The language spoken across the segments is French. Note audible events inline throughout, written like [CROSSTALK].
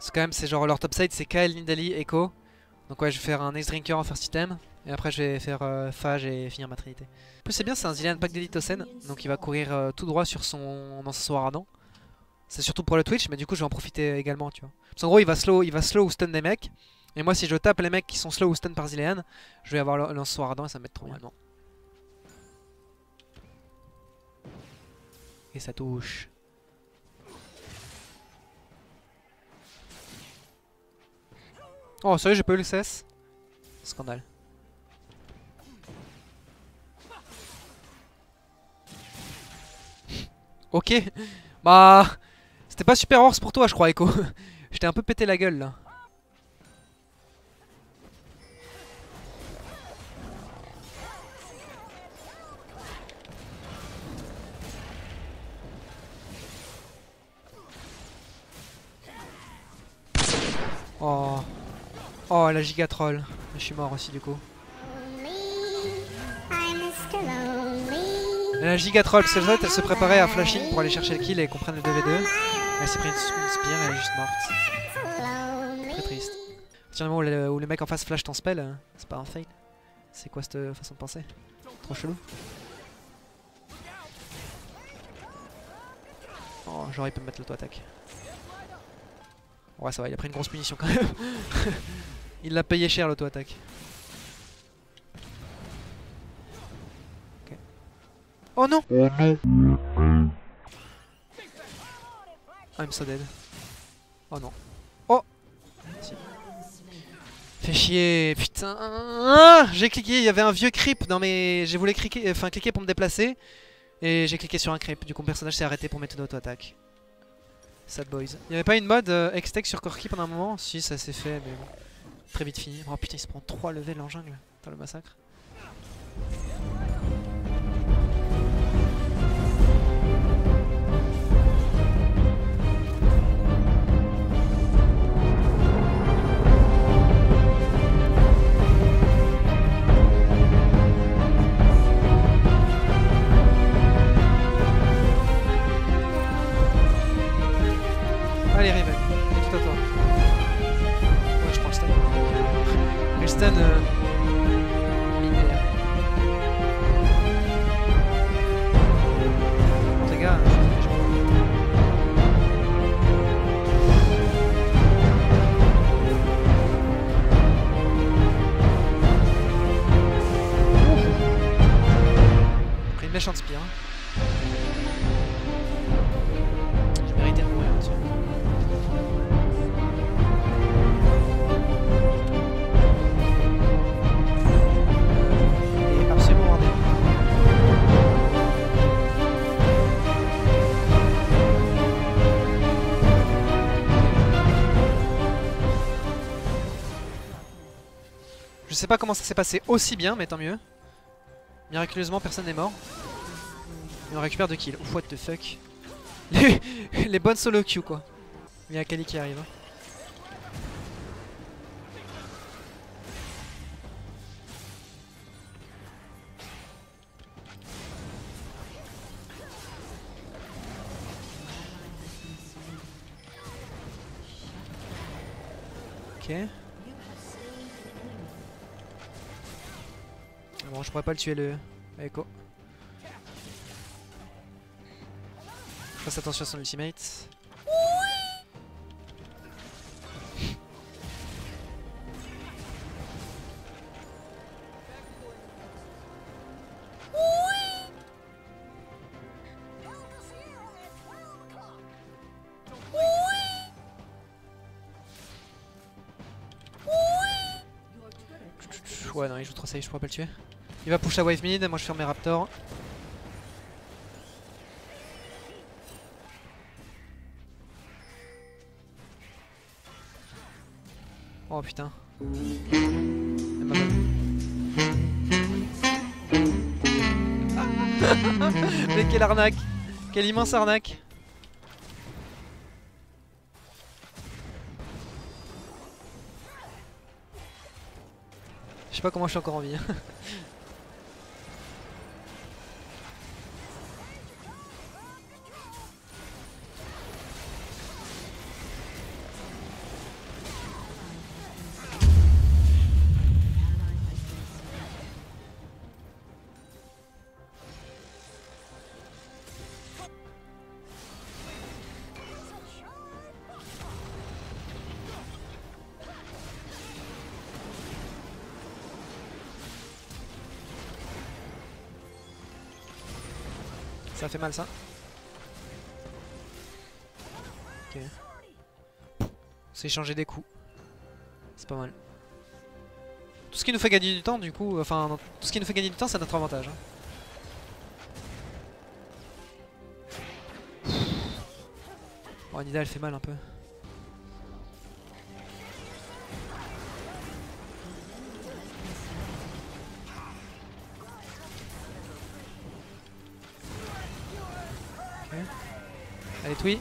C'est quand même, c'est genre leur top side c'est Kael, Nidali, Echo. Donc ouais, je vais faire un Next Drinker en first item. Et après je vais faire euh, Phage et finir ma trinité. En plus c'est bien, c'est un Zilean pack Sen. Donc il va courir euh, tout droit sur son encensoir ardent. C'est surtout pour le Twitch, mais du coup je vais en profiter également, tu vois. Parce qu'en gros il va slow, il va slow ou stun des mecs. Et moi si je tape les mecs qui sont slow ou stun par Zilean, je vais avoir l'encensoir ardent et ça va mettre trop mal. Et ça touche. Oh, sérieux, j'ai pas eu le CS Scandale. ok. Bah. C'était pas super horse pour toi, je crois, Echo. [LAUGHS] J'étais un peu pété la gueule là. Oh. Oh, la giga troll. Je suis mort aussi du coup. La giga troll, parce que elle se préparait à flashing pour aller chercher le kill et qu'on prenne le 2v2. Elle s'est pris une, spire et elle est juste morte. Très triste. Tiens, le moment où le, mec en face flash ton spell, c'est pas un fail. C'est quoi cette façon de penser? Trop chelou. Oh, genre il peut me mettre l'auto-attaque. Ouais, ça va, il a pris une grosse punition quand même. [LAUGHS] il l'a payé cher l'auto-attaque. Oh non Oh I'm so dead. Oh non. Oh si. Fais chier, putain J'ai cliqué, il y avait un vieux creep dans mes... J'ai voulu cliquer, enfin, cliquer pour me déplacer. Et j'ai cliqué sur un creep, du coup mon personnage s'est arrêté pour mettre une auto-attaque. Sad boys. Il y avait pas une mode euh, X-Tech sur Corki pendant un moment? Si, ça s'est fait, mais bon. Très vite fini. Oh putain, il se prend 3 levels en jungle. Dans le massacre. Sais pas comment ça s'est passé aussi bien, mais tant mieux. Miraculeusement, personne n'est mort. Et on récupère 2 kills. Ouf, what the fuck. Les, [LAUGHS] les bonnes solo queue quoi. Il y a Kali qui arrive. hein. Ok. Bon, je pourrais pas le tuer le Echo. Je fasse attention à son ultimate. Ouais, non, il joue trop safe, je pourrais pas le tuer. Il va push la wave mid, moi je ferme mes raptors. Oh putain. Vu. [LAUGHS] Mais quelle arnaque Quelle immense arnaque Je sais pas comment je suis encore en vie. [LAUGHS] Ça fait mal ça. Ok. C'est échanger des coups. C'est pas mal. Tout ce qui nous fait gagner du temps du coup, enfin tout ce qui nous fait gagner du temps c'est notre avantage. Hein. Oh Nida elle fait mal un peu. Twi.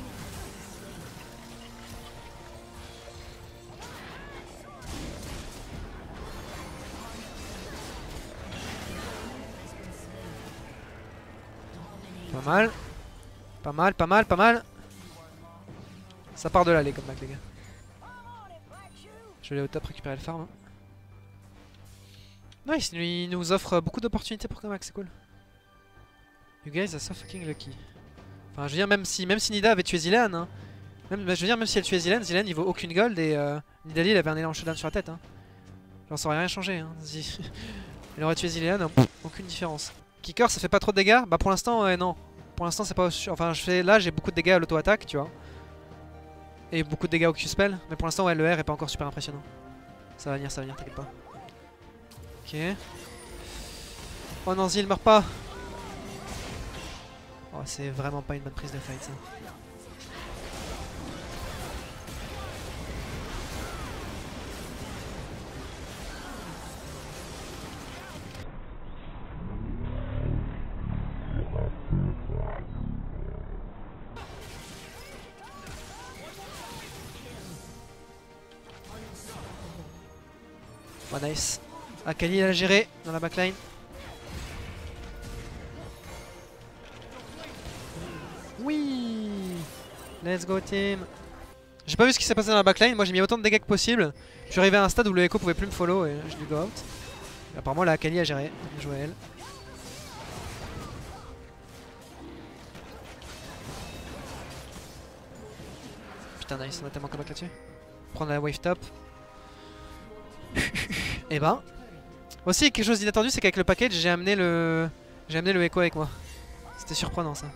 Pas mal. Pas mal, pas mal, pas mal. Ça part de là les comebacks les gars. Je vais au top récupérer le farm. Hein. Nice, il nous offre beaucoup d'opportunités pour comeback, c'est cool. You guys are so fucking lucky. Enfin, je veux dire, même si, même si Nida avait tué Zilean, hein, même, bah, je veux dire, même si elle tuait Zilean, Zilean il vaut aucune gold et euh, Nidali il avait un élan showdown sur la tête. Hein. Genre, ça aurait rien changé. Hein. [LAUGHS] elle aurait tué Zilean, hein, aucune différence. Kicker, ça fait pas trop de dégâts? Bah, pour l'instant, ouais, non. Pour l'instant, c'est pas. Enfin, je fais là, j'ai beaucoup de dégâts à l'auto-attaque, tu vois. Et beaucoup de dégâts au Q-spell. Mais pour l'instant, ouais, le R est pas encore super impressionnant. Ça va venir, ça va venir, t'inquiète pas. Ok. Oh non, Zil meurt pas Oh, c'est vraiment pas une bonne prise de fight ça. Oh nice. Akali a géré dans la backline. Let's go team J'ai pas vu ce qui s'est passé dans la backline, moi j'ai mis autant de dégâts que possible. Je suis arrivé à un stade où le Echo pouvait plus me follow et je lui go out. Apparemment la Akali a géré, bien joué elle. Putain nice, on a tellement combat là-dessus. Prendre la wave top. [LAUGHS] et ben. Aussi quelque chose d'inattendu c'est qu'avec le package j'ai amené le. J'ai amené le Echo avec moi. C'était surprenant ça.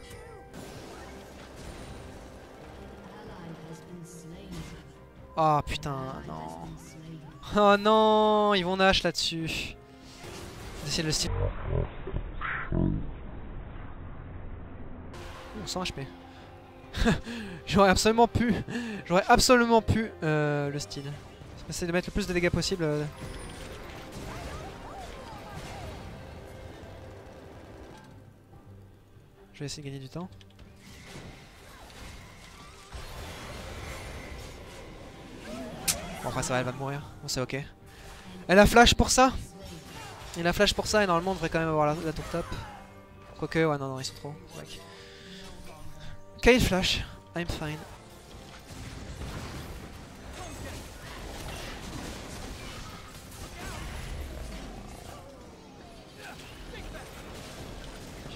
Oh putain, non. Oh non, ils vont Nash là-dessus. De le style. 100 HP. [LAUGHS] J'aurais absolument pu. J'aurais absolument pu euh, le style. Essayer de mettre le plus de dégâts possible. Euh. Je vais essayer de gagner du temps. Bon après ça va, elle va mourir. Bon c'est ok. Elle a flash pour ça Il a flash pour ça et normalement on devrait quand même avoir la, tour top. Quoique, ouais non non ils sont trop. Kyle flash, I'm fine.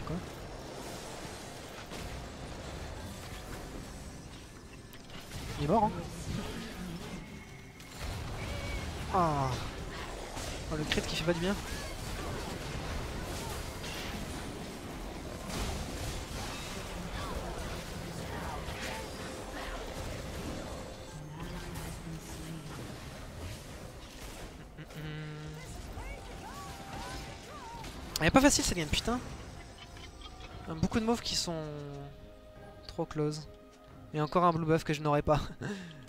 quoi? Il est mort hein? Oh. oh le crit qui fait pas du bien. Elle est pas facile cette game, putain. Beaucoup de moves qui sont trop close. Et encore un blue buff que je n'aurais pas. [LAUGHS]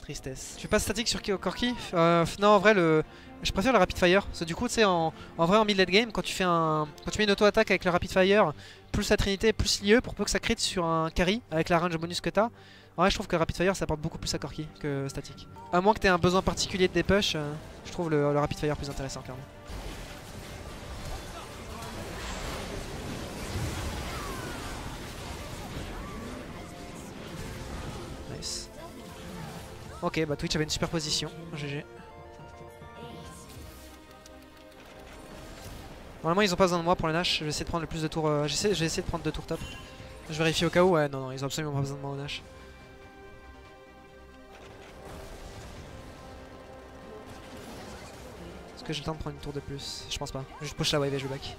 Tristesse. Tu passes statique sur Corki euh, Non, en vrai, le... je préfère le rapid fire. Du coup, tu sais, en... vrai, en mid-late game, quand tu fais un... Quand tu mets une auto-attaque avec le rapid fire, plus la trinité, plus l'IE, pour peu que ça crit sur un carry, avec la range bonus que t'as. En vrai, je trouve que rapid fire, ça apporte beaucoup plus à Corki que statique. À moins que t'aies un besoin particulier de dépush, euh, je trouve le, le rapid fire plus intéressant, clairement. Ok, bah Twitch avait une superposition. GG. Normalement, ils ont pas besoin de moi pour le Nash. Je vais essayer de prendre le plus de tours. Euh, vais essayer de prendre deux tours top. Je vérifie au cas où. Ouais, non, non, ils ont absolument pas besoin de moi au Nash. Est-ce que j'ai le temps de prendre une tour de plus? Je pense pas. Je push la wave et je vais back.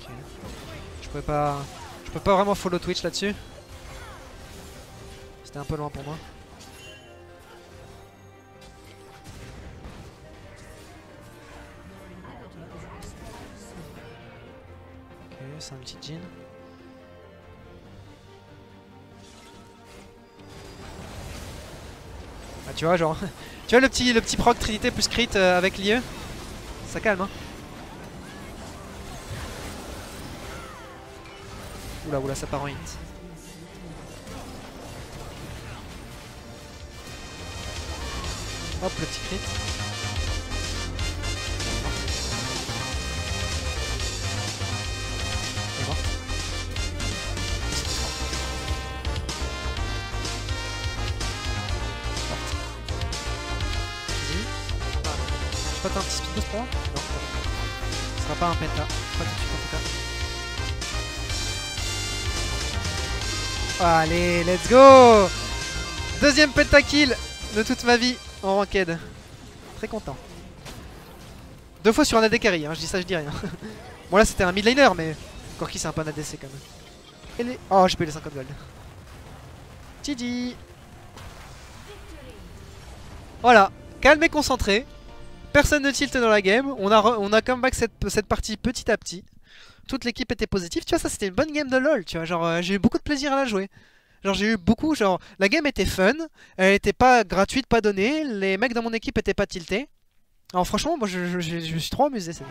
Okay pouvais pas... Je peux pas vraiment follow Twitch là-dessus. C'était un peu loin pour moi. Ok, c'est un petit jean. Ah, tu vois, genre... [LAUGHS] tu vois le petit, le petit proc Trinité plus crit euh, avec l'IE? Ça calme, hein. Oula, oula, ça part en hit. Hop, le petit crit. Pas un petit speed moi Non. Ce sera pas un penta. De Allez, let's go Deuxième pentakill de toute ma vie en ranked. Très content. Deux fois sur un AD carry, hein, je dis ça, je dis rien. [LAUGHS] bon là c'était un mid laner, mais Corki c'est un peu un ADC quand même. Oh j'ai payé les 50 gold. GG Voilà, calme et concentré. Personne ne tilt dans la game. On a, on a comeback cette partie petit à petit. Toute l'équipe était positive. Tu vois, ça c'était une bonne game de LoL. Tu vois, genre euh, j'ai eu beaucoup de plaisir à la jouer. Genre j'ai eu beaucoup, genre la game était fun, elle était pas gratuite, pas donnée, les mecs dans mon équipe étaient pas tiltés. Alors franchement, moi je, je, suis trop amusé cette.